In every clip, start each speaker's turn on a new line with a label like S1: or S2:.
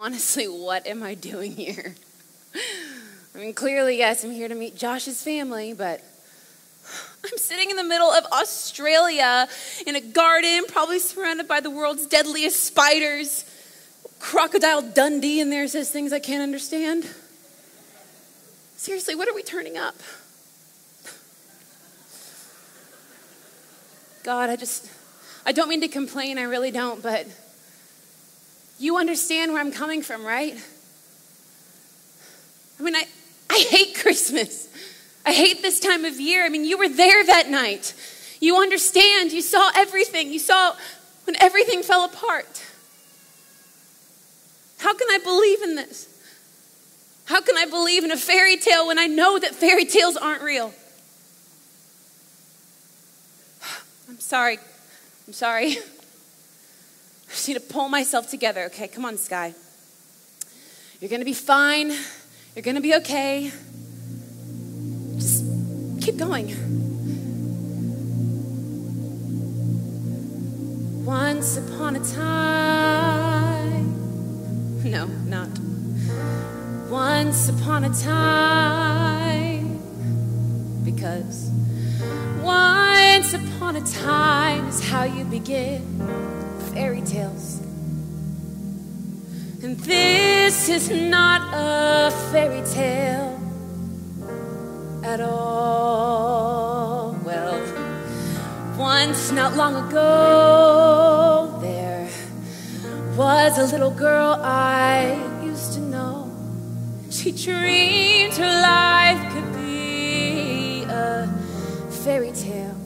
S1: honestly, what am I doing here? I mean, clearly, yes, I'm here to meet Josh's family, but I'm sitting in the middle of Australia in a garden, probably surrounded by the world's deadliest spiders. Crocodile Dundee in there says things I can't understand. Seriously, what are we turning up? God, I just, I don't mean to complain, I really don't, but you understand where I'm coming from, right? I mean, I, I hate Christmas. I hate this time of year. I mean, you were there that night. You understand. You saw everything. You saw when everything fell apart. How can I believe in this? How can I believe in a fairy tale when I know that fairy tales aren't real? I'm sorry. I'm sorry. I just need to pull myself together. Okay, come on, Sky. You're going to be fine. You're going to be okay. Just keep going. Once upon a time. No, not. Once upon a time. Because once upon a time is how you begin fairy tales. And this is not a fairy tale at all. Well, once not long ago, there was a little girl I used to know. She dreamed her life could be a fairy tale.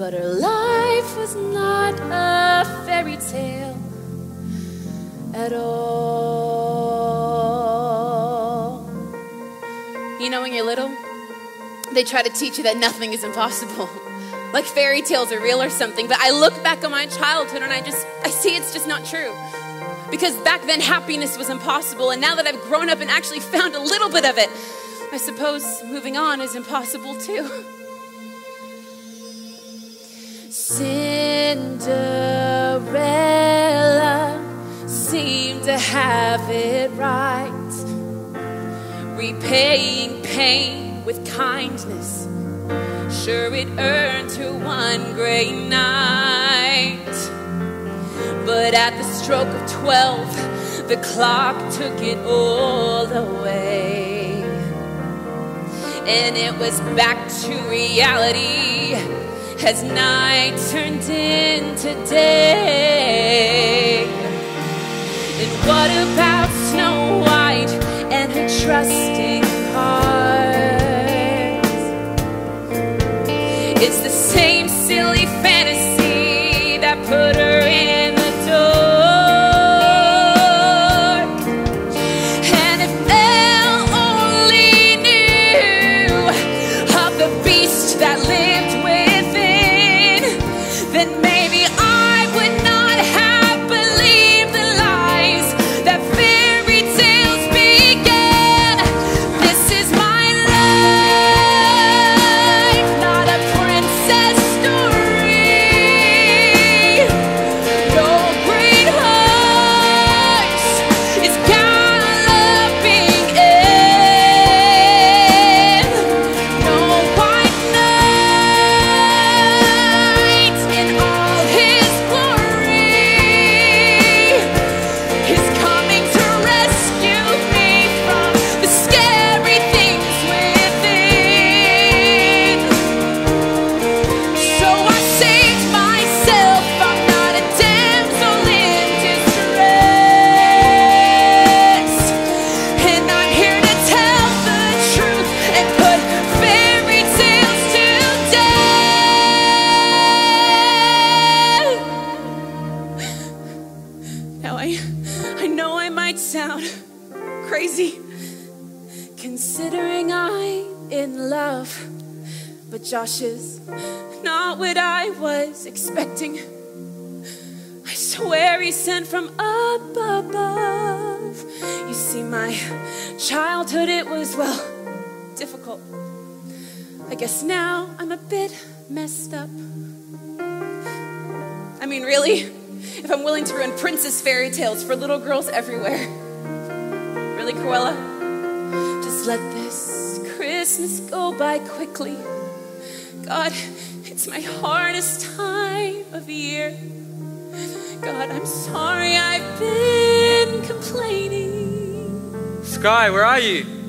S1: But her life was not a fairy tale at all. You know, when you're little, they try to teach you that nothing is impossible. Like fairy tales are real or something. But I look back on my childhood and I just, I see it's just not true. Because back then happiness was impossible. And now that I've grown up and actually found a little bit of it, I suppose moving on is impossible too. Cinderella seemed to have it right, repaying pain with kindness. Sure, it earned her one great night. But at the stroke of 12, the clock took it all away. And it was back to reality as night turned into day. And what about Snow White and her trusting heart? It's the same silly fantasy crazy, considering I'm in love, but Josh is not what I was expecting. I swear he sent from up above. You see, my childhood, it was, well, difficult. I guess now I'm a bit messed up. I mean, really, if I'm willing to ruin princess fairy tales for little girls everywhere. Really, Cruella? Just let this Christmas go by quickly. God, it's my hardest time of year. God, I'm sorry I've been complaining.
S2: Sky, where are you?